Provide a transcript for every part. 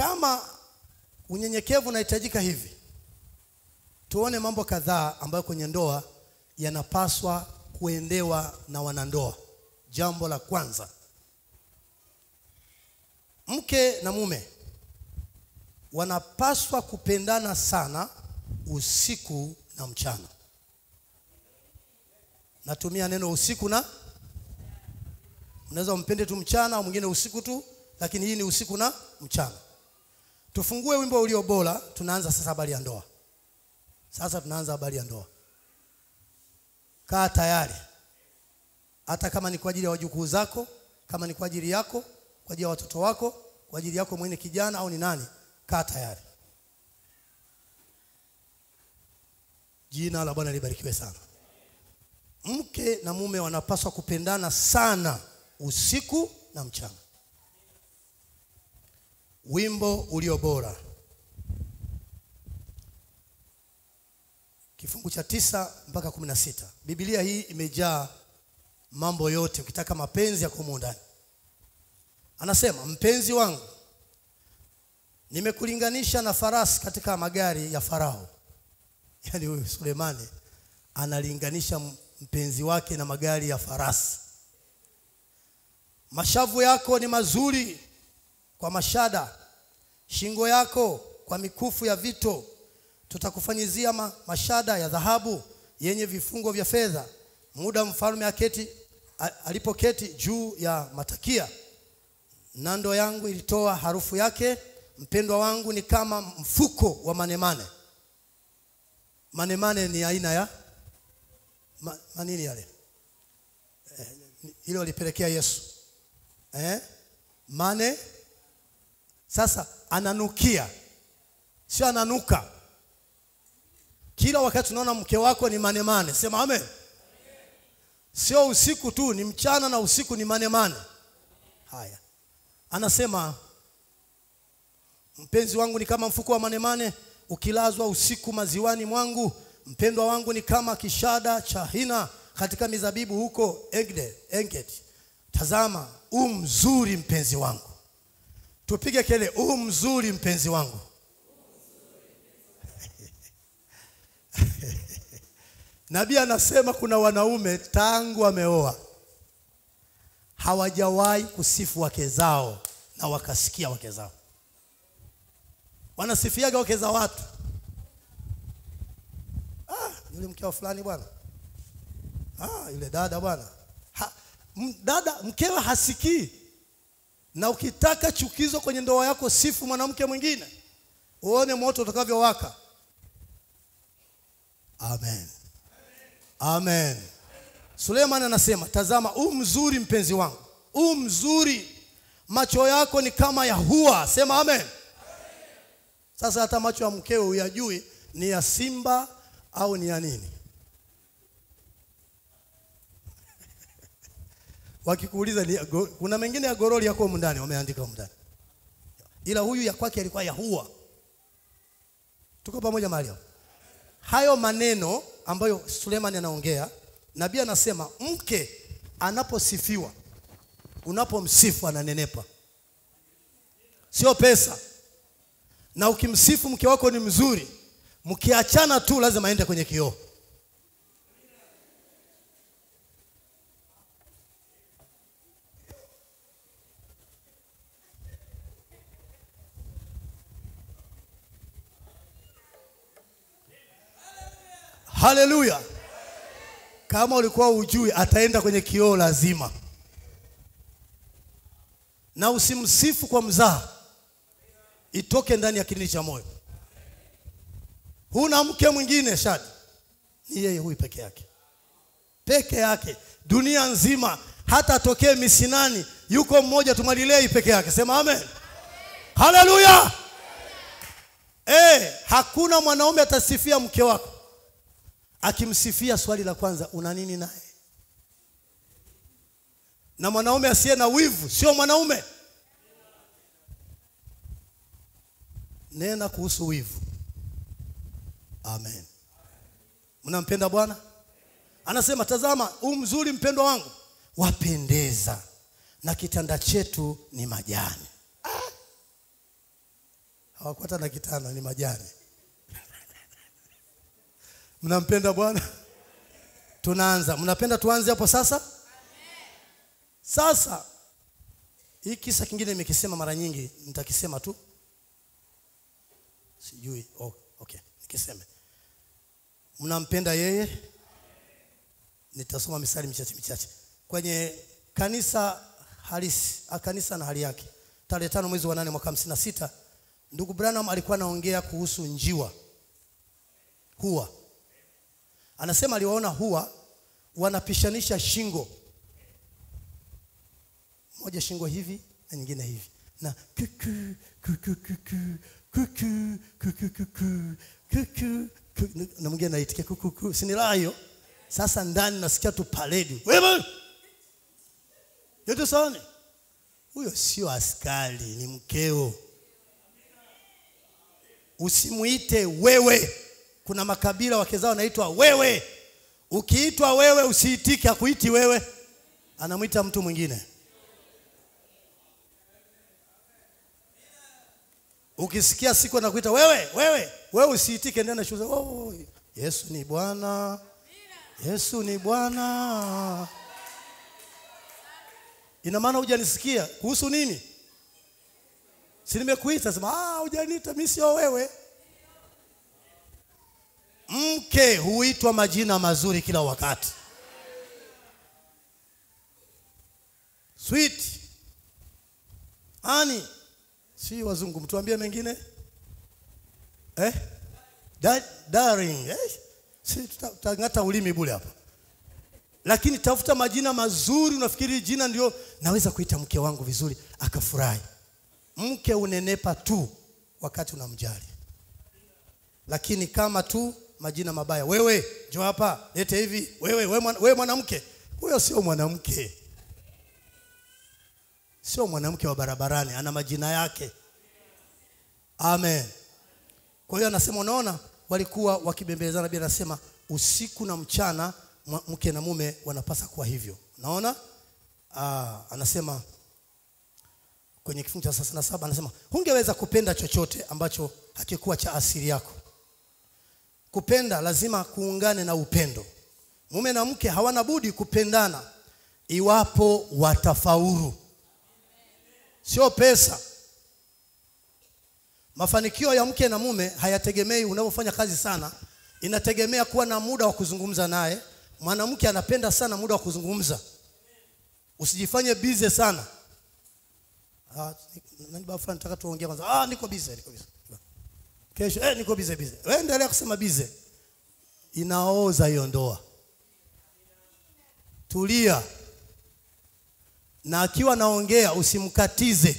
kama unyenyekevu unahitajika hivi, tuone mambo kadhaa ambayo kwenye ndoa yanapaswa kuendewa na wanandoa. Jambo la kwanza, mke na mume wanapaswa kupendana sana usiku na mchana. Natumia neno usiku na, unaweza umpende tu mchana mwingine usiku tu, lakini hii ni usiku na mchana. Tufungue wimbo ulio bora. Tunaanza sasa habari ya ndoa. Sasa tunaanza habari ya ndoa. Kaa tayari, hata kama ni kwa ajili ya wajukuu zako, kama ni kwa ajili yako, kwa ajili ya watoto wako, kwa ajili yako mwenye kijana au ni nani, kaa tayari. Jina la Bwana libarikiwe sana. Mke na mume wanapaswa kupendana sana usiku na mchana. Wimbo ulio bora, kifungu cha tisa mpaka kumi na sita. Biblia hii imejaa mambo yote, ukitaka mapenzi ya kumu ndani. Anasema, mpenzi wangu, nimekulinganisha na farasi katika magari ya Farao. Yaani huyu Sulemani analinganisha mpenzi wake na magari ya farasi. Mashavu yako ni mazuri kwa mashada, shingo yako kwa mikufu ya vito. Tutakufanyizia ma, mashada ya dhahabu yenye vifungo vya fedha. Muda mfalme aketi alipoketi juu ya matakia, nando yangu ilitoa harufu yake. Mpendwa wangu ni kama mfuko wa manemane. Manemane ni aina ya ma, manini yale eh, ile walipelekea Yesu eh? Mane sasa ananukia, sio ananuka. Kila wakati tunaona mke wako ni manemane, sema amen. Sio usiku tu, ni mchana na usiku ni manemane. Haya, anasema mpenzi wangu ni kama mfuko wa manemane ukilazwa usiku maziwani mwangu. Mpendwa wangu ni kama kishada cha hina katika mizabibu huko Engedi. Tazama u mzuri mpenzi wangu, tupige kelele, u mzuri mpenzi wangu. Nabii anasema kuna wanaume tangu wameoa hawajawahi kusifu wake zao na wakasikia wake zao, wanasifiaga wake za watu. Ah, yule mke wa fulani bwana, ah, yule dada bwana ha, dada mkewe hasikii. Na ukitaka chukizo kwenye ndoa yako, sifu mwanamke mwingine, uone moto utakavyowaka. Amen, amen. Suleiman anasema tazama, u mzuri mpenzi wangu, u mzuri, macho yako ni kama ya hua. Sema amen. Sasa hata macho ya mkewe uyajui ni ya simba au ni ya nini? Wakikuuliza kuna mengine ya goroli yako mndani ndani, wameandika mndani ndani, ila huyu ya kwake alikuwa ya huwa Tuko pamoja mahali hapo? Hayo maneno ambayo Sulemani anaongea, nabii anasema mke anaposifiwa, unapomsifu ananenepa, sio pesa. Na ukimsifu mke wako ni mzuri, mkiachana tu lazima aende kwenye kioo. Haleluya! Kama ulikuwa ujui, ataenda kwenye kioo lazima. Na usimsifu kwa mzaha, itoke ndani ya kilindi cha moyo. Huna mke mwingine shadi, ni yeye huyu peke yake, peke yake, dunia nzima. Hata atokee misinani, yuko mmoja tumalilei peke yake. Sema amen, haleluya. Eh, hakuna mwanaume atasifia mke wako akimsifia swali la kwanza, una nini naye? Na mwanaume asiye na wivu sio mwanaume. Nena kuhusu wivu. Amen. Mnampenda Bwana? Anasema tazama, huu mzuri mpendwa wangu, wapendeza, na kitanda chetu ni majani. Ah! hawakuwa na kitanda, ni majani. Mnampenda Bwana? Tunaanza. Mnapenda tuanze hapo sasa? Sasa hii kisa kingine nimekisema mara nyingi, nitakisema tu, sijui. Oh, okay, nikiseme. Mnampenda yeye? Nitasoma misali michache michache kwenye kanisa halisi, a, kanisa na hali yake. Tarehe tano mwezi wa nane mwaka hamsini na sita ndugu Branham alikuwa anaongea kuhusu njiwa hua. Anasema aliwaona huwa wanapishanisha shingo moja shingo hivi na nyingine hivi na kuku kuku kuku kuku kuku kuku kuku na mwingine anaitikia kuku kuku si hiyo sasa ndani nasikia tu paledi wewe yote saone huyo sio askari ni mkeo usimuite wewe kuna makabila wake zao wanaitwa wewe. Ukiitwa wewe usiitike, akuiti wewe, anamwita mtu mwingine. Ukisikia siku anakuita wewe wewe wewe, usiitike, nenda shule. Oh, Yesu ni Bwana, Yesu ni Bwana. Ina maana hujanisikia kuhusu nini? Si nimekuita, sema ah, hujaniita mimi, sio wewe. Mke huitwa majina mazuri kila wakati, sweet, ani si wazungu, mtuambie mengine eh? Da, darling eh? Si tutang'ata ulimi bule hapa, lakini tafuta majina mazuri. Unafikiri jina ndio naweza kuita mke wangu vizuri akafurahi? Mke unenepa tu wakati unamjali, lakini kama tu majina mabaya, wewe njoo hapa, lete hivi, wewe wewe mwanamke, huyo sio mwanamke sio mwanamke wa barabarani, ana majina yake. Amen. Kwa hiyo anasema, unaona, walikuwa wakibembelezana. Biblia anasema usiku na mchana mke na mume wanapasa kuwa hivyo. Naona aa, anasema kwenye kifungu cha thelathini na saba anasema hungeweza kupenda chochote ambacho hakikuwa cha asili yako. Kupenda lazima kuungane na upendo. Mume na mke hawana budi kupendana iwapo watafaulu Sio pesa. Mafanikio ya mke na mume hayategemei unavyofanya kazi sana, inategemea kuwa na muda wa kuzungumza naye. Mwanamke anapenda sana muda wa kuzungumza, usijifanye bize sana. Ah, nataka tuongee kwanza. Ah, niko bize niko busy. Kesho eh, niko bize bize. Wewe endelea kusema bize, inaoza hiyo ndoa. Tulia na akiwa naongea usimkatize,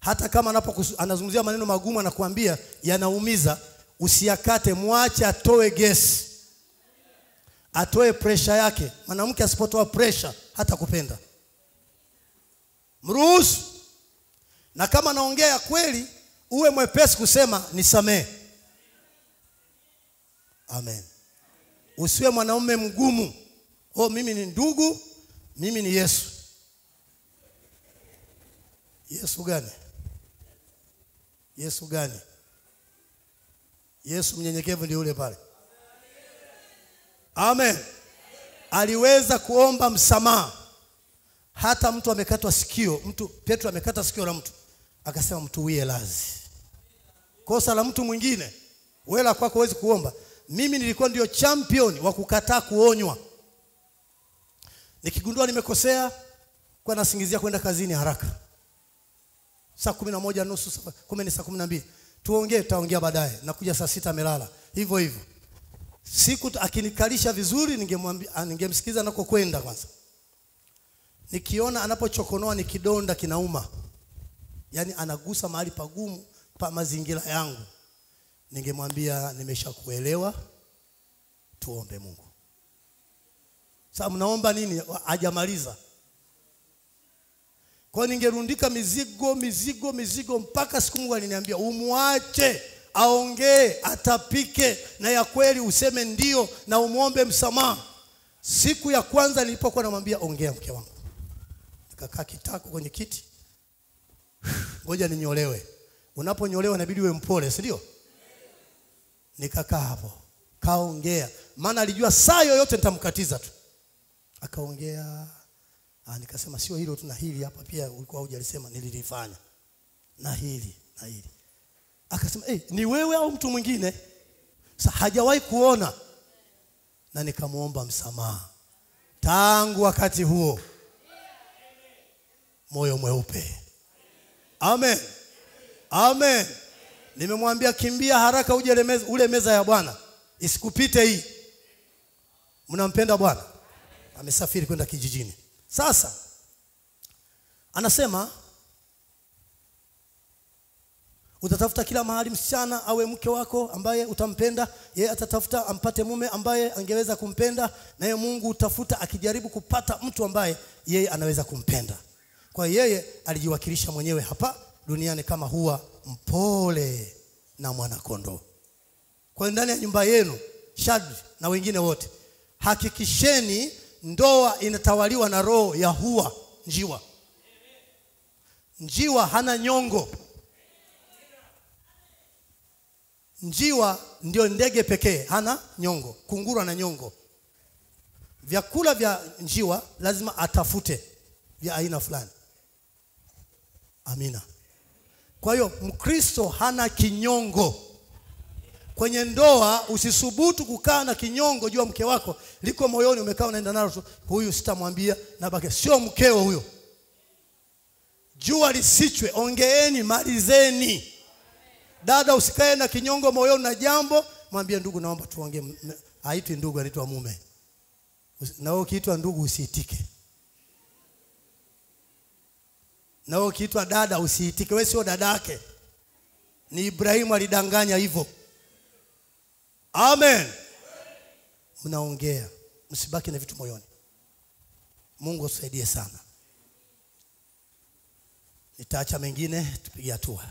hata kama anapo anazungumzia maneno magumu anakuambia yanaumiza, usiyakate, mwache atoe gesi, atoe presha yake. Mwanamke asipotoa presha hata kupenda, mruhusu. Na kama anaongea kweli, uwe mwepesi kusema nisamee. Amen. Usiwe mwanaume mgumu, oh, mimi ni ndugu mimi ni Yesu. Yesu gani? Yesu gani? Yesu mnyenyekevu ndio yule pale. Amen. Aliweza kuomba msamaha hata mtu amekatwa sikio. Mtu Petro amekata sikio la mtu, akasema mtuwie lazi. Kosa la mtu mwingine, wewe la kwako huwezi kuomba. Mimi nilikuwa ndio champion wa kukataa kuonywa nikigundua nimekosea kwa nasingizia kwenda kazini haraka, saa kumi na moja nusu kumbe saa kumi na mbili tuongee, tutaongea baadaye. Nakuja saa sita amelala hivyo hivyo. Siku akinikalisha vizuri, ningemwambia ningemsikiza anakokwenda kwanza. Nikiona anapochokonoa ni kidonda kinauma, yani anagusa mahali pagumu pa mazingira yangu, ningemwambia nimeshakuelewa, tuombe Mungu. Sasa mnaomba nini? Hajamaliza. Kwa ningerundika mizigo mizigo mizigo mpaka siku Mungu aliniambia umwache aongee, atapike na ya kweli useme ndio na umwombe msamaha. Siku ya kwanza nilipokuwa namwambia ongea, mke wangu, nikakaa kitako kwenye kiti, ngoja ninyolewe. Unaponyolewa inabidi uwe mpole si ndio? Nikakaa hapo. Kaongea. Maana alijua saa yoyote nitamkatiza tu. Akaongea. Ah, nikasema sio hilo tu na hili hapa pia ulikuwa hujalisema nililifanya. Na hili na hili. Akasema hey, ni wewe au mtu mwingine? Sa, hajawahi kuona. Na nikamwomba msamaha. Tangu wakati huo moyo mweupe. Amen amen. Nimemwambia kimbia haraka uje ule meza, ule meza ya bwana. Isikupite hii. Mnampenda bwana? Amesafiri kwenda kijijini. Sasa anasema utatafuta kila mahali msichana awe mke wako ambaye utampenda. Yeye atatafuta ampate mume ambaye angeweza kumpenda. Naye mungu utafuta akijaribu kupata mtu ambaye yeye anaweza kumpenda. Kwa yeye alijiwakilisha mwenyewe hapa duniani kama huwa mpole na mwanakondoo. Kwa hiyo ndani ya nyumba yenu shadri na wengine wote hakikisheni ndoa inatawaliwa na roho ya huwa njiwa. Njiwa hana nyongo. Njiwa ndio ndege pekee hana nyongo kunguru ana nyongo. Vyakula vya njiwa lazima atafute vya aina fulani. Amina kwa hiyo mkristo hana kinyongo. Kwenye ndoa usisubutu kukaa na kinyongo juu ya mke wako liko moyoni umekaa unaenda nalo tu huyu sitamwambia na baki sio mkeo huyo. Jua lisichwe ongeeni malizeni. Dada usikae na kinyongo moyoni na jambo mwambie ndugu naomba tuongee. Aitwi ndugu anaitwa mume. Na wewe ukiitwa ndugu usiitike na ukiitwa dada usiitike. Wewe sio dada yake ni Ibrahimu alidanganya hivyo. Amen. Mnaongea. Msibaki na vitu moyoni. Mungu atusaidie sana. Nitaacha mengine tupige hatua.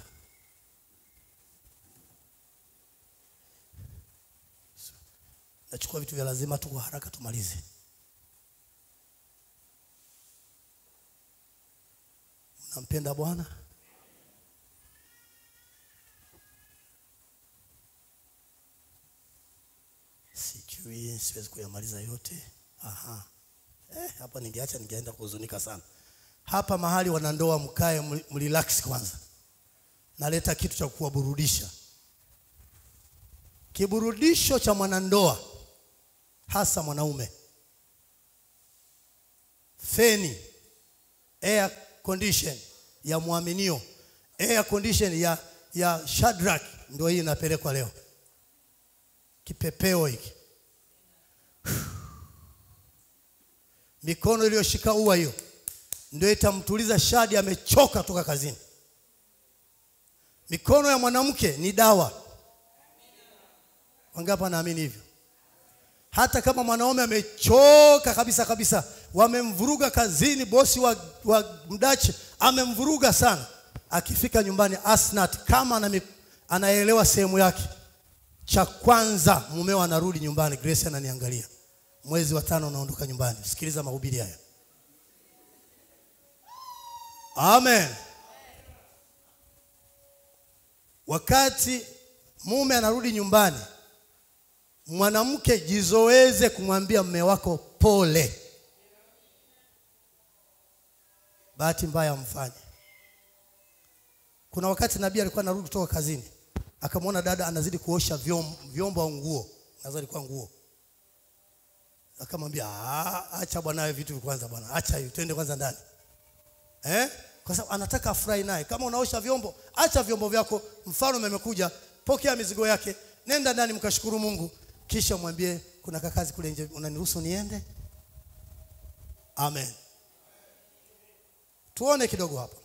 Nachukua vitu vya lazima tu kwa haraka tumalize mnampenda bwana. Sijui siwezi kuyamaliza yote. Aha. Eh, hapa ningeacha ningeenda kuhuzunika sana. Hapa mahali wanandoa mkae mrelax kwanza. Naleta kitu cha kuwaburudisha. Kiburudisho cha mwanandoa hasa mwanaume. Feni air condition ya mwaminio air condition ya ya Shadrach ndio hii inapelekwa leo. Kipepeo hiki. Mikono iliyoshika ua hiyo ndio itamtuliza Shadi amechoka toka kazini. Mikono ya mwanamke ni dawa. Wangapi naamini hivyo? Hata kama mwanaume amechoka kabisa kabisa wamemvuruga kazini bosi wa, wa mdachi amemvuruga sana. Akifika nyumbani asnat kama anaelewa sehemu yake cha kwanza mumeo anarudi nyumbani grace ananiangalia. Mwezi wa tano unaondoka nyumbani. Sikiliza mahubiri haya. Amen. Wakati mume anarudi nyumbani mwanamke jizoeze kumwambia mme wako pole bahati mbaya amfanye. Kuna wakati nabii alikuwa anarudi kutoka kazini akamwona dada anazidi kuosha vyombo, vyombo au nguo. Nadhani kwa nguo. Akamwambia "Ah, acha bwana vitu kwanza bwana acha hiyo twende kwanza ndani. Eh? kwa sababu anataka afurahi naye. Kama unaosha vyombo acha vyombo vyako. Mfano amekuja pokea mizigo yake nenda ndani mkashukuru mungu. Kisha mwambie kuna kakazi kule nje unaniruhusu niende? Amen tuone kidogo hapa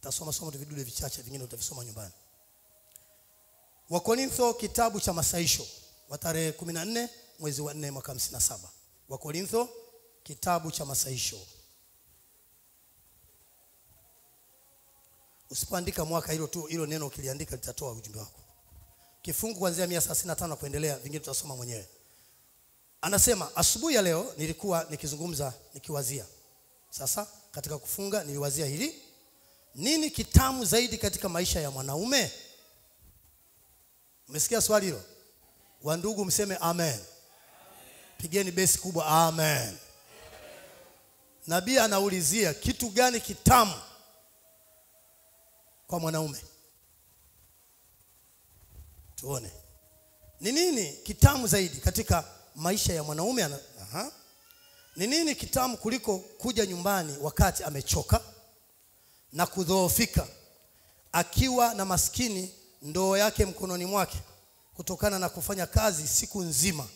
tasoma soma tu vidude vichache vingine utavisoma nyumbani. Wakorintho kitabu cha masaisho wa tarehe 14 mwezi wa 4 mwaka 57 wakorintho kitabu cha masaisho. Usipoandika mwaka hilo tu hilo neno ukiliandika litatoa ujumbe wako. Kifungu kuanzia 135 kuendelea vingine tutasoma mwenyewe. Anasema asubuhi ya leo nilikuwa nikizungumza nikiwazia sasa katika kufunga niliwazia hili nini kitamu zaidi katika maisha ya mwanaume? Umesikia swali hilo? Wandugu, mseme amen. amen. Pigeni besi kubwa, amen. Nabii anaulizia kitu gani kitamu kwa mwanaume? Tuone ni nini kitamu zaidi katika maisha ya mwanaume. Ana- Aha. Ni nini kitamu kuliko kuja nyumbani wakati amechoka na kudhoofika, akiwa na maskini ndoo yake mkononi mwake, kutokana na kufanya kazi siku nzima,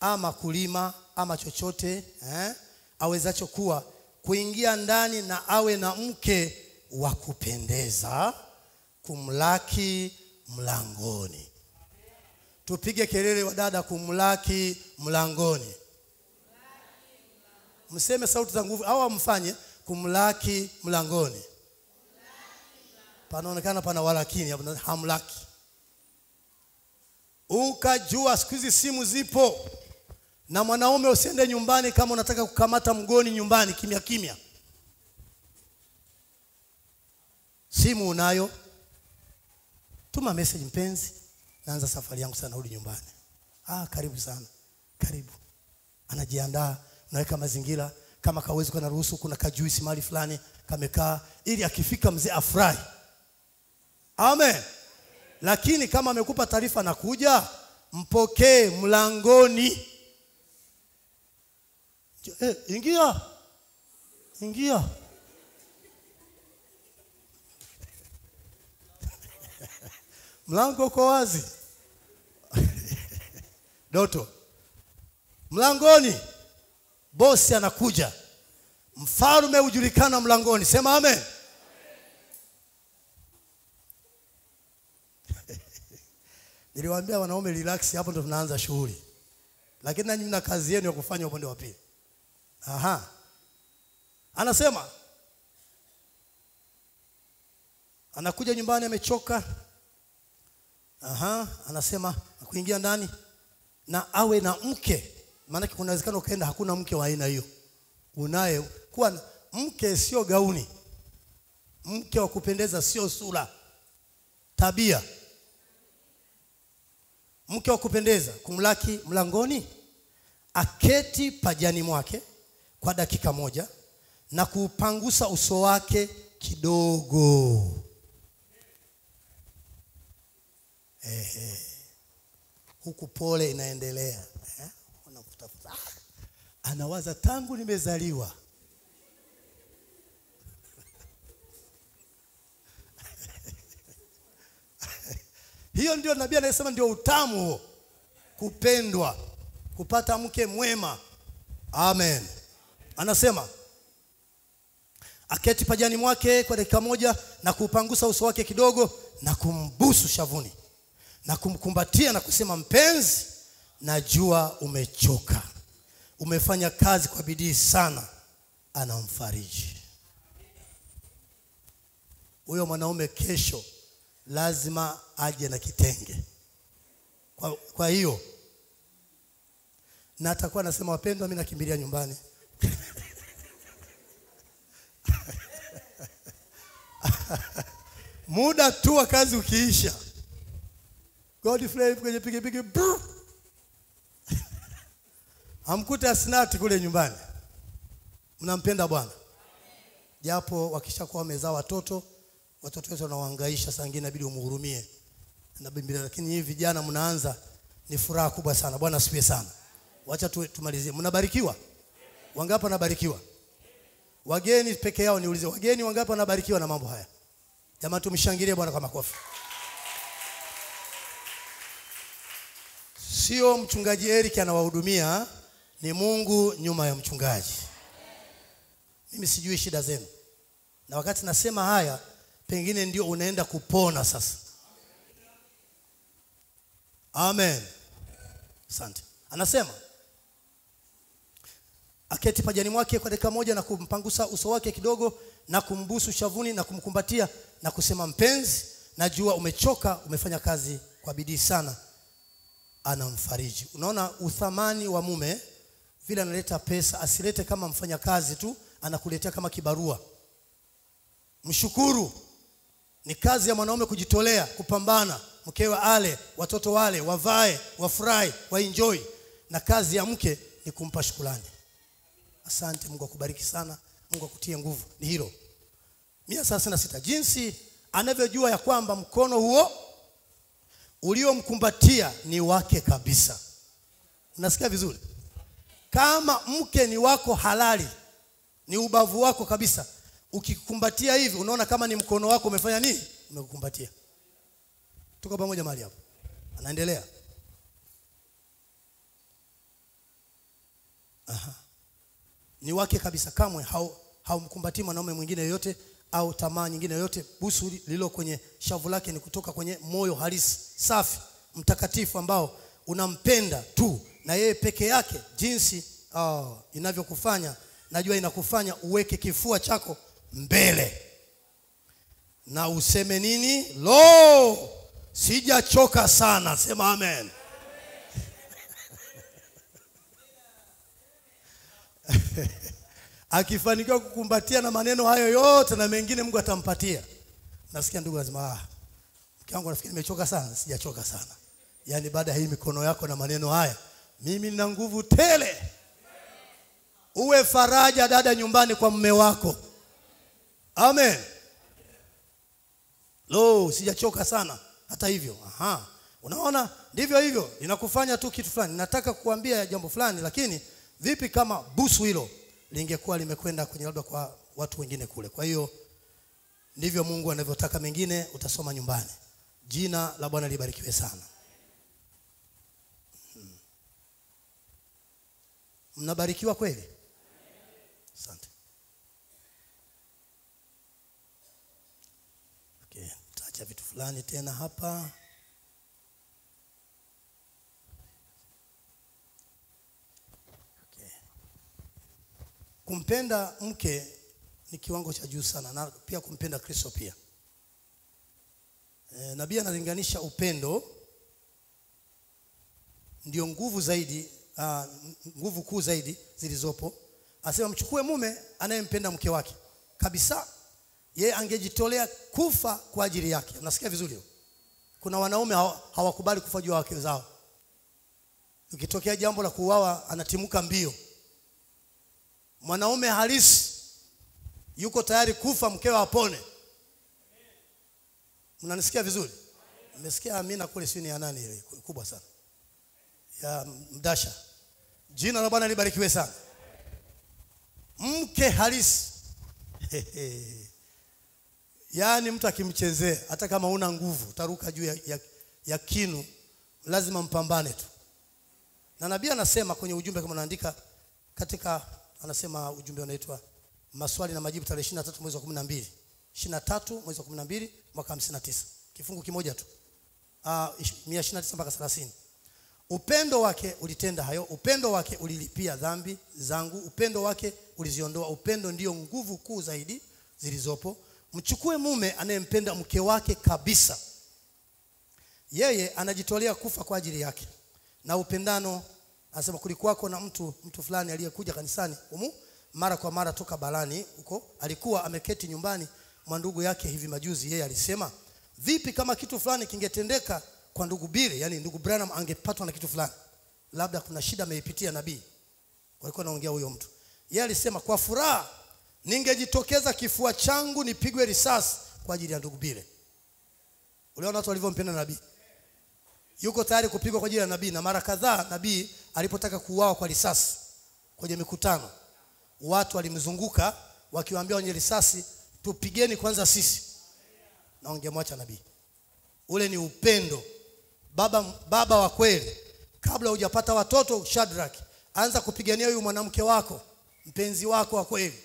ama kulima ama chochote eh, awezacho kuwa, kuingia ndani na awe na mke wa kupendeza, kumlaki mlangoni. Tupige kelele wadada, kumlaki mlangoni. Mseme sauti za nguvu au amfanye kumlaki mlangoni. Panaonekana pana walakini hamlaki. Ukajua siku hizi simu zipo, na mwanaume usiende nyumbani kama unataka kukamata mgoni nyumbani kimya kimya. Simu unayo, tuma message, mpenzi, naanza safari yangu sana, rudi nyumbani. Ah, karibu sana, karibu. Anajiandaa, unaweka mazingira, kama kawezi kuwa naruhusu, kuna kajuisi mahali fulani kamekaa, ili akifika mzee afurahi. Amen. Lakini kama amekupa taarifa nakuja, mpokee mlangoni. Eh, ingia, ingia. Mlango uko wazi. Doto, mlangoni, bosi anakuja, mfalme hujulikana mlangoni. Sema amen. Niliwaambia wanaume relax, hapo ndo tunaanza shughuli, lakini nanyi mna kazi yenu ya kufanya upande wa pili. Aha, anasema anakuja nyumbani amechoka. Aha, anasema kuingia ndani na awe na mke, maanake kuna uwezekano ukaenda hakuna mke wa aina hiyo. Unaye kuwa mke, sio gauni, mke wa kupendeza, sio sura, tabia mke wa kupendeza, kumlaki mlangoni, aketi pajani mwake kwa dakika moja na kuupangusa uso wake kidogo. Ehe. Huku pole inaendelea anawaza tangu nimezaliwa Hiyo ndio nabii anayesema ndio utamu huo, kupendwa, kupata mke mwema. Amen. Anasema aketi pajani mwake kwa dakika moja na kuupangusa uso wake kidogo na kumbusu shavuni na kumkumbatia na kusema, mpenzi, najua umechoka, umefanya kazi kwa bidii sana. Anamfariji huyo mwanaume kesho lazima aje na kitenge. Kwa, kwa hiyo na atakuwa anasema wapendwa, mimi nakimbilia nyumbani. muda tu wa kazi ukiisha, Godfrey kwenye pikipiki amkuta snati kule nyumbani. Mnampenda Bwana japo wakishakuwa wamezaa watoto watoto wetu wanawahangaisha, saa ingine inabidi umhurumie na Biblia, lakini hivi vijana mnaanza, ni furaha kubwa sana. Bwana asifiwe sana. Wacha tu, tumalizie. Mnabarikiwa wangapi? Wanabarikiwa wageni peke yao? Niulize, wageni wangapi wanabarikiwa na mambo haya? Jamaa, tumshangilie Bwana kwa makofi. Sio mchungaji Eric anawahudumia, ni Mungu nyuma ya mchungaji. Mimi sijui shida zenu, na wakati nasema haya pengine ndio unaenda kupona sasa. Amen, asante. Anasema aketi pajani mwake kwa dakika moja na kumpangusa uso wake kidogo na kumbusu shavuni na kumkumbatia na kusema, mpenzi, najua umechoka, umefanya kazi kwa bidii sana. Anamfariji. Unaona uthamani wa mume vile analeta pesa, asilete kama mfanyakazi tu, anakuletea kama kibarua. Mshukuru. Ni kazi ya mwanaume kujitolea kupambana. Mkewe ale watoto wale wavae wafurahi waenjoy. Na kazi ya mke ni kumpa shukrani. Asante mungu akubariki sana. Mungu akutie nguvu. Ni hilo. Mia thelathini na sita. Jinsi anavyojua ya kwamba mkono huo uliomkumbatia ni wake kabisa. Unasikia vizuri kama mke ni wako halali ni ubavu wako kabisa ukikumbatia hivi unaona kama ni mkono wako umefanya nini? Umekukumbatia. Tuko pamoja mahali hapo. Anaendelea. Aha. ni wake kabisa kamwe hau- haumkumbatii mwanaume mwingine yoyote au tamaa nyingine yoyote. Busu lililo kwenye shavu lake ni kutoka kwenye moyo halisi safi mtakatifu ambao unampenda tu na yeye peke yake jinsi oh, inavyokufanya najua inakufanya uweke kifua chako mbele. Na useme nini? Lo sijachoka sana. Sema amen. Akifanikiwa kukumbatia na maneno hayo yote na mengine mungu atampatia. Nasikia ndugu lazima ah, mke wangu nafikiri nimechoka sana. Sijachoka sana yaani baada ya hii mikono yako na maneno haya mimi nina nguvu tele. Uwe faraja dada nyumbani kwa mme wako. Amen. Lo sijachoka sana. Hata hivyo aha. Unaona ndivyo hivyo. Linakufanya tu kitu fulani. Nataka kuambia jambo fulani lakini vipi kama busu hilo lingekuwa limekwenda kwenye labda kwa watu wengine kule. Kwa hiyo ndivyo mungu anavyotaka mengine utasoma nyumbani. Jina la bwana libarikiwe sana mnabarikiwa kweli asante okay. taacha vitu fulani tena hapa okay. kumpenda mke ni kiwango cha juu sana na pia kumpenda kristo pia e, nabii analinganisha upendo ndio nguvu zaidi uh, nguvu kuu zaidi zilizopo asema mchukue mume anayempenda mke wake. Kabisa yeye angejitolea kufa kwa ajili yake. Unasikia vizuri kuna wanaume hawakubali kufa juu ya wake zao ukitokea jambo la kuuawa anatimuka mbio. Mwanaume halisi yuko tayari kufa mkewe apone. Mnanisikia vizuri? Mmesikia amina kule sio ni ya nani ile? Kubwa sana. Ya mdasha jina la bwana libarikiwe sana. Mke halisi. Yaani mtu akimchezea hata kama una nguvu utaruka juu ya, ya, ya kinu lazima mpambane tu. Na nabii anasema kwenye ujumbe kama anaandika katika anasema ujumbe unaitwa maswali na majibu tarehe 23 mwezi wa 12 23 mwezi wa 12 mwaka 59 kifungu kimoja tu. Uh, 129 mpaka 30 upendo wake ulitenda hayo upendo wake ulilipia dhambi zangu upendo wake uliziondoa. Upendo ndiyo nguvu kuu zaidi zilizopo. Mchukue mume anayempenda mke wake kabisa. Yeye anajitolea kufa kwa ajili yake. Na upendano anasema kulikuwako na mtu mtu fulani aliyekuja kanisani umu mara kwa mara toka barani huko. Alikuwa ameketi nyumbani mwa ndugu yake hivi majuzi yeye alisema vipi kama kitu fulani kingetendeka kwa ndugu bile yani ndugu branham angepatwa na kitu fulani. Labda kuna shida ameipitia nabii. Walikuwa naongea huyo mtu. Yeye alisema kwa furaha ningejitokeza kifua changu nipigwe risasi kwa ajili ya ndugu bile uliona watu walivyompenda nabii? Yuko tayari kupigwa kwa ajili ya nabii na mara kadhaa nabii alipotaka kuuawa kwa risasi kwenye mikutano. Watu walimzunguka wakiwaambia wenye risasi tupigeni kwanza sisi. Na ungemwacha nabii. Ule ni upendo baba baba wa kweli kabla hujapata watoto Shadrach anza kupigania huyu mwanamke wako mpenzi wako wa kweli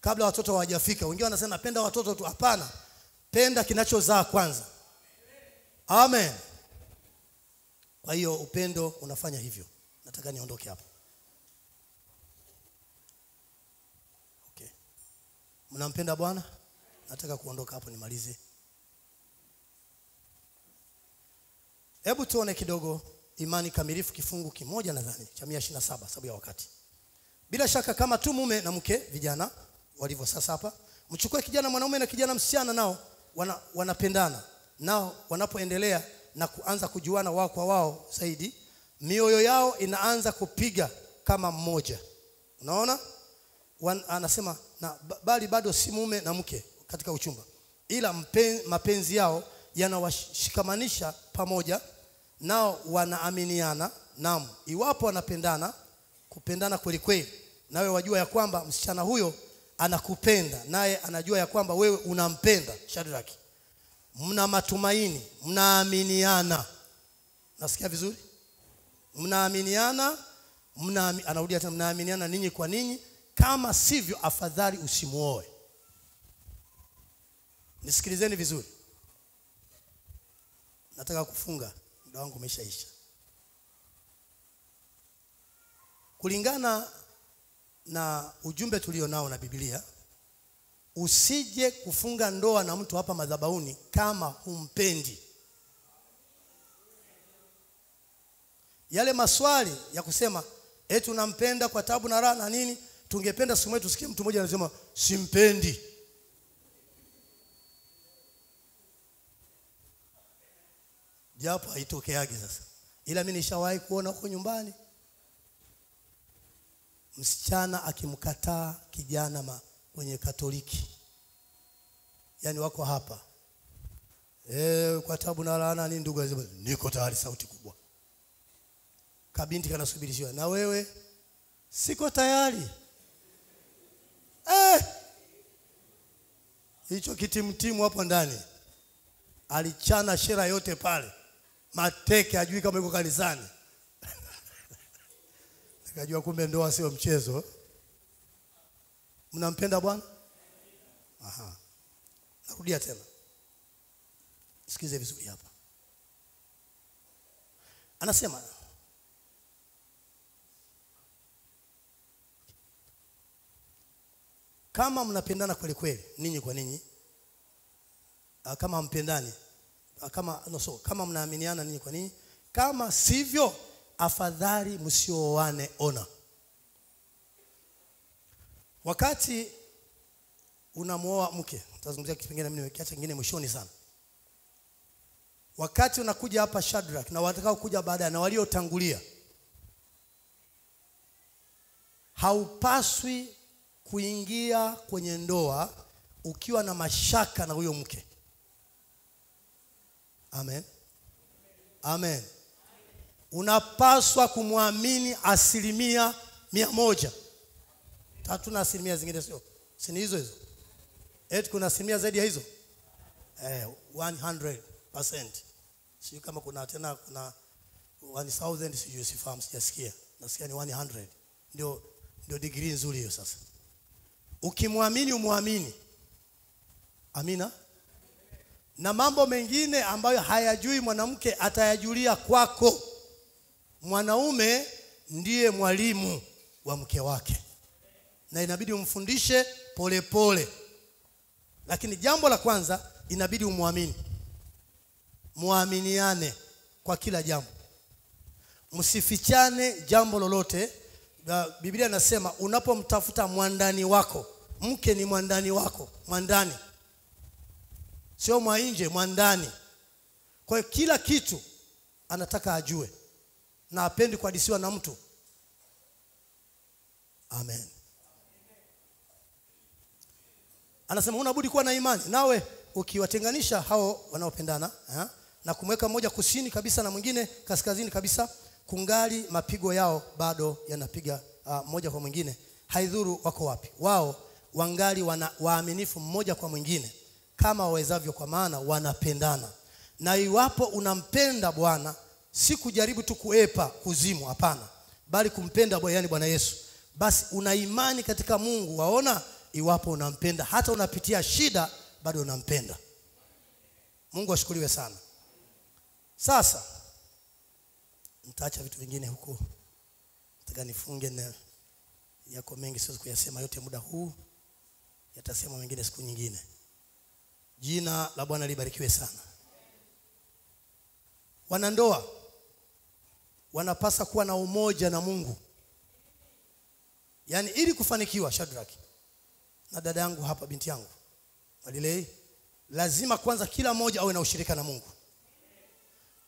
kabla watoto hawajafika. Wengine wanasema napenda watoto tu. Hapana penda kinachozaa kwanza. Amen. Kwa hiyo upendo unafanya hivyo. Nataka niondoke hapo. Okay. mnampenda bwana? Nataka kuondoka hapo nimalize hebu tuone kidogo imani kamilifu kifungu kimoja nadhani cha 127 sababu ya wakati. Bila shaka kama tu mume na mke vijana walivyo sasa hapa mchukue kijana mwanaume na kijana msichana nao wana, wanapendana. Nao wanapoendelea na kuanza kujuana wao kwa wao zaidi mioyo yao inaanza kupiga kama mmoja. Unaona? Wan, anasema na bali bado si mume na mke katika uchumba ila mpen, mapenzi yao yanawashikamanisha pamoja nao wanaaminiana. Naam iwapo wanapendana kupendana kweli kweli nawe wajua ya kwamba msichana huyo anakupenda naye anajua ya kwamba wewe unampenda shadraki mna matumaini mnaaminiana. Nasikia vizuri? Mnaaminiana mna anarudia tena mnaaminiana ninyi kwa ninyi kama sivyo afadhali usimuoe. Nisikilizeni vizuri nataka kufunga muda wangu umeshaisha. Kulingana na ujumbe tulio nao na biblia usije kufunga ndoa na mtu hapa madhabahuni kama humpendi. Yale maswali ya kusema eti unampenda kwa tabu na raha na nini? Tungependa siku tusikie mtu mmoja anasema simpendi japo haitokeage sasa. Ila mimi nishawahi kuona huko nyumbani msichana akimkataa kijana ma, kwenye katoliki. Yaani wako hapa. E, kwa tabu na laana nini ndugu azima, niko tayari sauti kubwa. Kabinti kanasubirishiwa na wewe? Siko tayari. Eh! hicho kitimtimu hapo ndani. Alichana shera yote pale mateke ajui kama yuko kanisani. Nikajua kumbe ndoa sio mchezo. Mnampenda bwana? Aha. narudia tena. Sikize vizuri hapa. Anasema kama mnapendana kweli kweli ninyi kwa ninyi kama hampendani ah, kama no, so, kama mnaaminiana ninyi kwa nini? Kama sivyo afadhali msioane ona. Wakati unamwoa mke tazungumzia kipengele mimi nimekiacha kingine mwishoni sana. Wakati unakuja hapa Shadrach na watakao kuja baadaye na waliotangulia haupaswi kuingia kwenye ndoa ukiwa na mashaka na huyo mke amen. Amen. Unapaswa kumwamini asilimia mia moja. Hatuna asilimia zingine sio. Sini hizo hizo? Eti kuna asilimia zaidi ya hizo? Eh, 100% Sio kama kuna tena kuna 1000 sijui sifahamu sijasikia. Nasikia ni 100 ndio ndio degree nzuri hiyo sasa. Ukimwamini umwamini. Amina na mambo mengine ambayo hayajui mwanamke atayajulia kwako. Mwanaume ndiye mwalimu wa mke wake na inabidi umfundishe polepole lakini jambo la kwanza inabidi umwamini. Mwaminiane kwa kila jambo. Msifichane jambo lolote. Biblia inasema unapomtafuta mwandani wako mke ni mwandani wako mwandani sio mwa nje mwa ndani. kwa hiyo kila kitu anataka ajue. Na apendi kuhadisiwa na mtu. Amen. Anasema huna budi kuwa na imani. Nawe ukiwatenganisha hao wanaopendana na kumweka mmoja kusini kabisa na mwingine kaskazini kabisa kungali mapigo yao bado yanapiga uh, mmoja kwa mwingine. Haidhuru wako wapi. Wao wangali wana waaminifu mmoja kwa mwingine kama wawezavyo kwa maana wanapendana. Na iwapo unampenda bwana si kujaribu tu kuepa kuzimu hapana bali kumpenda bwana yani bwana yesu. Basi una imani katika mungu waona iwapo unampenda. Hata unapitia shida bado unampenda. Mungu ashukuriwe sana. Sasa nitaacha vitu vingine huku. Nataka nifunge na yako mengi siwezi kuyasema yote muda huu. Yatasema mengine siku nyingine jina la bwana libarikiwe sana wanandoa wanapasa kuwa na umoja na mungu yaani ili kufanikiwa shadraki na dada yangu hapa binti yangu Walilei, lazima kwanza kila mmoja awe na ushirika na Mungu.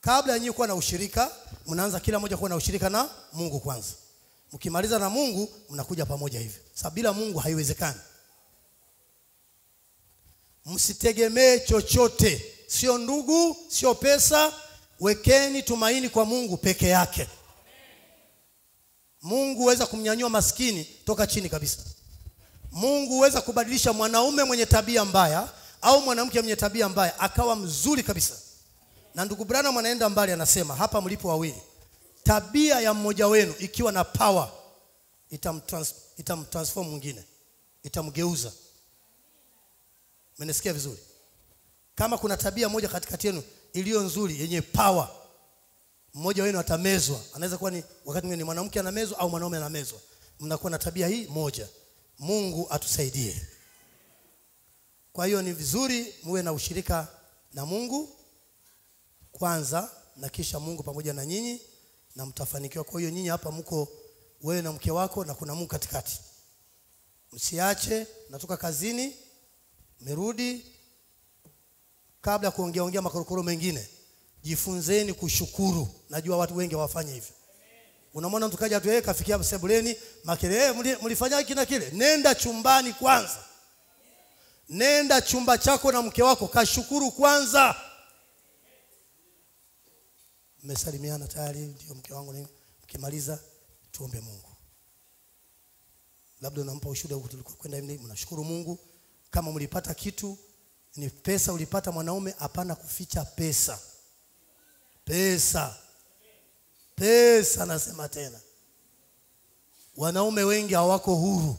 Kabla ya nyinyi kuwa na ushirika, mnaanza kila mmoja kuwa na ushirika na Mungu kwanza. Mkimaliza na Mungu, mnakuja pamoja hivyo. Sababu bila Mungu haiwezekani. Msitegemee chochote, sio ndugu, sio pesa. Wekeni tumaini kwa Mungu peke yake. Mungu huweza kumnyanyua maskini toka chini kabisa. Mungu huweza kubadilisha mwanaume mwenye tabia mbaya au mwanamke mwenye tabia mbaya akawa mzuri kabisa. Na ndugu Branham anaenda mbali, anasema hapa mlipo wawili, tabia ya mmoja wenu ikiwa na power itamtransform, mwingine, itamgeuza. Mmenisikia vizuri? Kama kuna tabia moja katikati yenu iliyo nzuri yenye power, mmoja wenu atamezwa. Anaweza kuwa ni wakati mwingine ni mwanamke anamezwa au mwanaume anamezwa, mnakuwa na tabia hii moja. Mungu atusaidie. Kwa hiyo ni vizuri muwe na ushirika na Mungu kwanza, na kisha Mungu pamoja na nyinyi, na mtafanikiwa. Kwa hiyo nyinyi hapa mko wewe na mke wako, na kuna Mungu katikati. Msiache, natoka kazini, merudi, kabla ya kuongea ongea makorokoro mengine, jifunzeni kushukuru. Najua watu wengi hawafanye hivyo. Unamwona mtu kaja tu yeye kafikia sebuleni, makelele, hey, mlifanya hiki na kile. Nenda chumbani kwanza, nenda chumba chako na mke wako, kashukuru kwanza. Mmesalimiana tayari, ndio mke wangu nini? Mkimaliza tuombe Mungu. Labda unampa ushuhuda huko tulikokwenda mnashukuru Mungu. Kama mlipata kitu ni pesa, ulipata mwanaume, hapana kuficha pesa, pesa pesa. Nasema tena, wanaume wengi hawako huru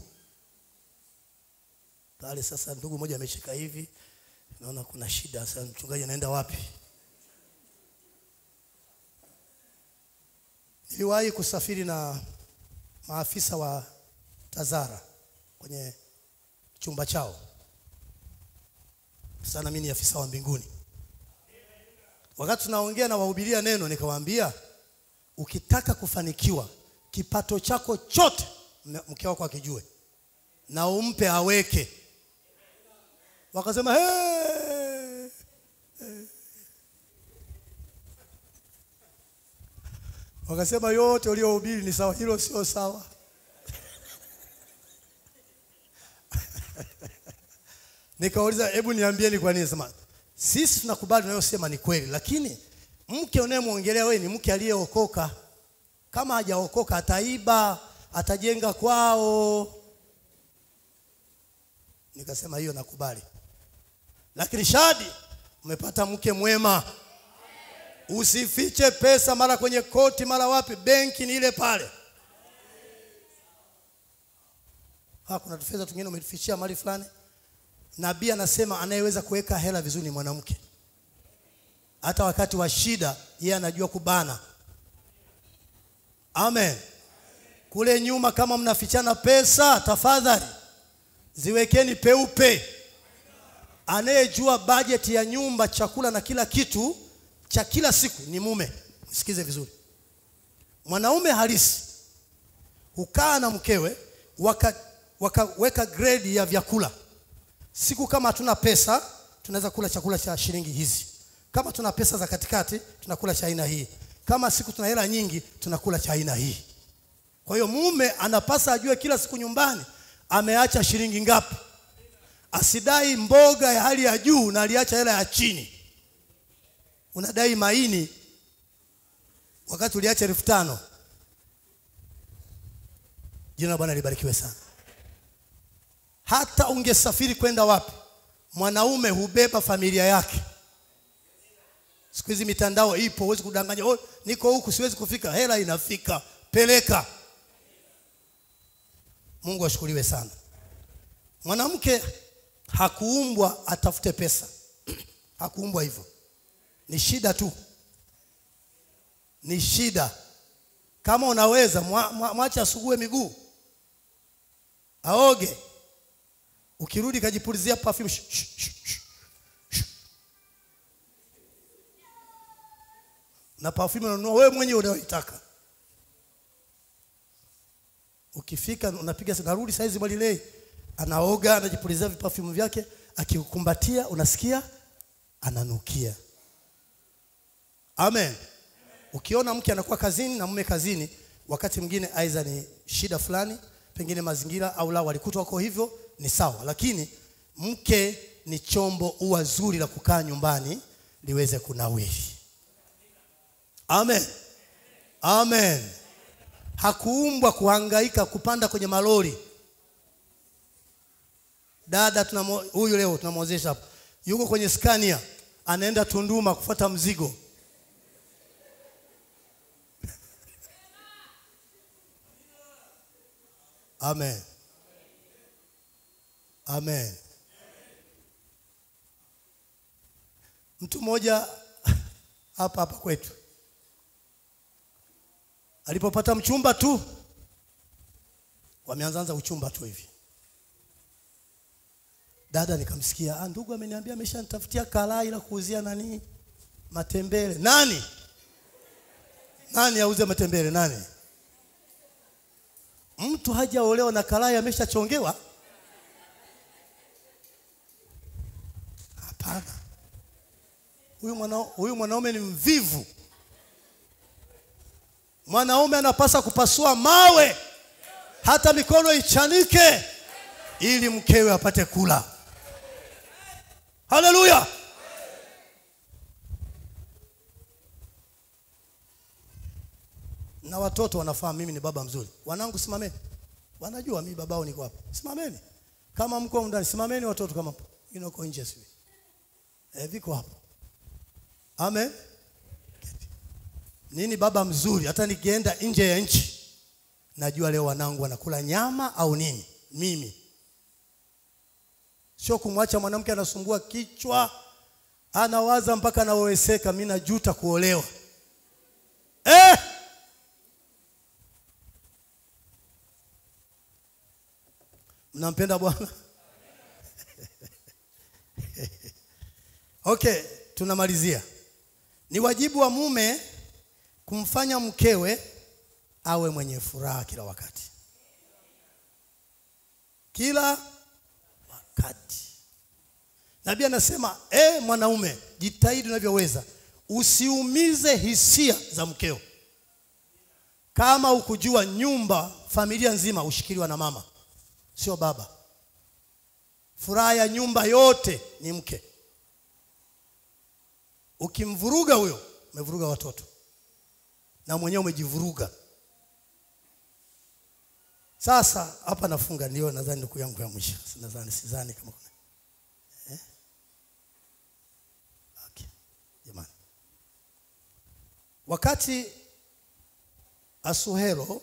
pale. Sasa ndugu mmoja ameshika hivi, naona kuna shida. Sasa mchungaji anaenda wapi? Niliwahi kusafiri na maafisa wa Tazara kwenye chumba chao. Sana mimi ni afisa wa mbinguni. Wakati tunaongea na wahubiria neno, nikawaambia ukitaka kufanikiwa, kipato chako chote mke wako akijue, na umpe aweke. Wakasema hey. Wakasema yote uliohubiri ni sawa, hilo sio sawa. Nikauliza, hebu niambieni kwa nini? Sema sisi tunakubali unayosema ni kweli, lakini mke unayemwongelea wewe ni mke aliyeokoka. Kama hajaokoka ataiba, atajenga kwao. Nikasema hiyo nakubali, lakini shadi, umepata mke mwema. Usifiche pesa mara kwenye koti mara wapi, benki ni ile pale. Ha, kuna fedha tungine umefichia mali fulani. Nabii anasema anayeweza kuweka hela vizuri ni mwanamke. Hata wakati wa shida yeye anajua kubana. Amen. Kule nyuma kama mnafichana pesa, tafadhali ziwekeni peupe. Anayejua bajeti ya nyumba, chakula na kila kitu cha kila siku ni mume. Msikize vizuri, mwanaume halisi hukaa na mkewe wakaweka waka grade ya vyakula. Siku kama hatuna pesa, tunaweza kula chakula cha shilingi hizi. Kama tuna pesa za katikati, tunakula cha aina hii. Kama siku tuna hela nyingi, tunakula cha aina hii. Kwa hiyo mume anapasa ajue kila siku nyumbani ameacha shilingi ngapi, asidai mboga ya hali ya juu na aliacha hela ya chini. Unadai maini wakati uliacha elfu tano. Jina la Bwana libarikiwe sana. Hata ungesafiri kwenda wapi, mwanaume hubeba familia yake. Siku hizi mitandao ipo, huwezi kudanganya, oh, niko huku siwezi kufika. Hela inafika, peleka. Mungu ashukuriwe sana. Mwanamke hakuumbwa atafute pesa hakuumbwa hivyo. Ni shida tu, ni shida. Kama unaweza mwa, mwa, mwache asugue miguu aoge, ukirudi kajipulizia perfume na perfume unanunua wewe mwenyewe unayoitaka. Ukifika unapiga narudi saizi Mwalilei anaoga anajipulizia viperfume vyake, akikukumbatia unasikia ananukia. Amen. Ukiona mke anakuwa kazini na mume kazini, wakati mwingine aidha ni shida fulani, pengine mazingira au la walikuta wako hivyo, ni sawa, lakini mke ni chombo ua zuri la kukaa nyumbani liweze kunawiri. Amen. Amen. Hakuumbwa kuhangaika kupanda kwenye malori. Dada huyu leo tunamwozesha hapa, yuko kwenye Scania, anaenda Tunduma kufuata mzigo. Amen. Amen. Mtu mmoja hapa hapa kwetu alipopata mchumba tu, wameanzaanza uchumba tu hivi. Dada nikamsikia, ah, ndugu ameniambia ameshanitafutia karai la kuuzia nani matembele. Nani nani auze matembele? Nani? Mtu hajaolewa na karai ameshachongewa? Huyu mwana, huyu mwanaume ni mvivu. Mwanaume anapasa kupasua mawe hata mikono ichanike ili mkewe apate kula. Haleluya! Na watoto wanafahamu mimi ni baba mzuri. Wanangu, simameni. Wanajua mimi babao niko hapa. Simameni. Kama mko ndani, simameni watoto kama wako nje sisi. Eh, viko hapo. Amen. Nini baba mzuri? Hata nikienda nje ya nchi najua leo wanangu wanakula nyama au nini. Mimi sio kumwacha mwanamke anasumbua kichwa, anawaza mpaka anaoweseka. Mimi najuta kuolewa eh! Mnampenda Bwana? Okay, tunamalizia. Ni wajibu wa mume kumfanya mkewe awe mwenye furaha kila wakati, kila wakati. Nabii anasema e, mwanaume jitahidi unavyoweza usiumize hisia za mkeo. Kama ukujua nyumba, familia nzima ushikiliwa na mama, sio baba. Furaha ya nyumba yote ni mke. Ukimvuruga huyo, umevuruga watoto na mwenyewe umejivuruga. Sasa hapa nafunga, ndio nadhani ndugu yangu ya mwisho, nadhani sidhani kama kuna eh? Okay. Jamani, wakati Asuhero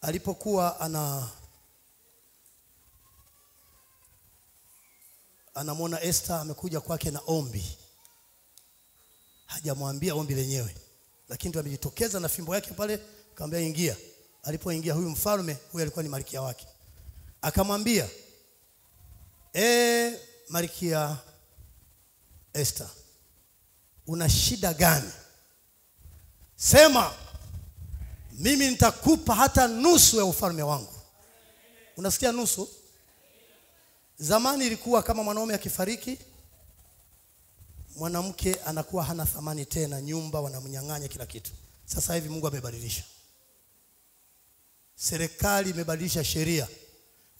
alipokuwa ana anamwona Esther amekuja kwake na ombi, hajamwambia ombi lenyewe, lakini ndio amejitokeza na fimbo yake pale, akamwambia ingia. Alipoingia huyu mfalme, huyu alikuwa ni malkia wake, akamwambia e, malkia Esther, una shida gani? Sema, mimi nitakupa hata nusu ya ufalme wangu. Unasikia nusu? Zamani ilikuwa kama mwanaume akifariki, mwanamke anakuwa hana thamani tena, nyumba wanamnyang'anya kila kitu. Sasa hivi Mungu amebadilisha, serikali imebadilisha sheria,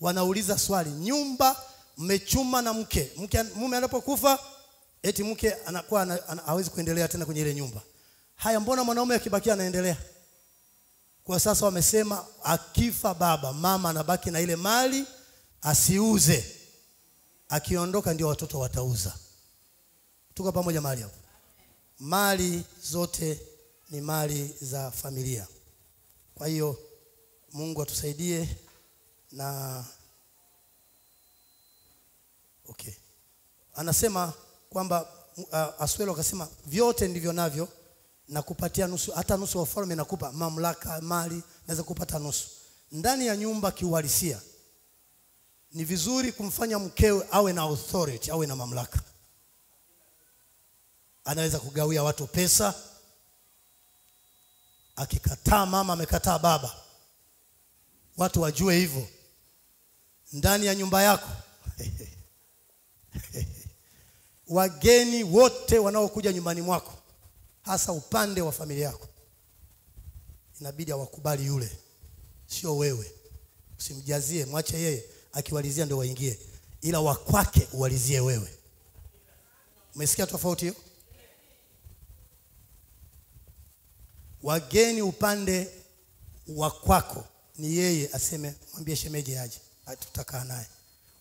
wanauliza swali, nyumba mmechuma na mke mke, mume anapokufa eti mke anakuwa ana, ana, hawezi kuendelea tena kwenye ile nyumba. Haya, mbona mwanaume akibakia anaendelea? Kwa sasa wamesema akifa baba, mama anabaki na ile mali, asiuze akiondoka ndio watoto watauza. Tuko pamoja mahali hapo? Mali zote ni mali za familia. Kwa hiyo Mungu atusaidie na okay. Anasema kwamba uh, Aswelo akasema vyote ndivyo navyo nakupatia nusu, hata nusu wa ufalme nakupa, mamlaka, mali naweza kupata nusu. Ndani ya nyumba kiuhalisia ni vizuri kumfanya mkewe awe na authority, awe na mamlaka. Anaweza kugawia watu pesa, akikataa mama, amekataa baba, watu wajue hivyo. ndani ya nyumba yako. Wageni wote wanaokuja nyumbani mwako hasa upande wa familia yako inabidi awakubali yule. Sio wewe. Usimjazie mwache yeye akiwalizia ndio waingie. Ila wakwake uwalizie wewe. Umesikia tofauti hiyo? Wageni upande wa kwako ni yeye aseme mwambie shemeji aje tutakaa naye.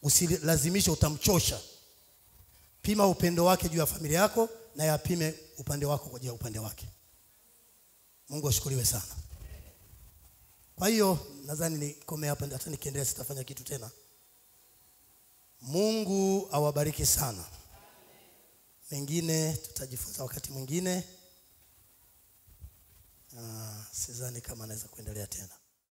Usilazimishe utamchosha. Pima upendo wake juu ya familia yako na yapime upande wako kwa juu ya upande wake. Mungu ashukuriwe sana. Kwa hiyo nadhani nikome hapa hata nikiendelea sitafanya kitu tena mungu awabariki sana. Mengine tutajifunza wakati mwingine. Ah, sidhani kama naweza kuendelea tena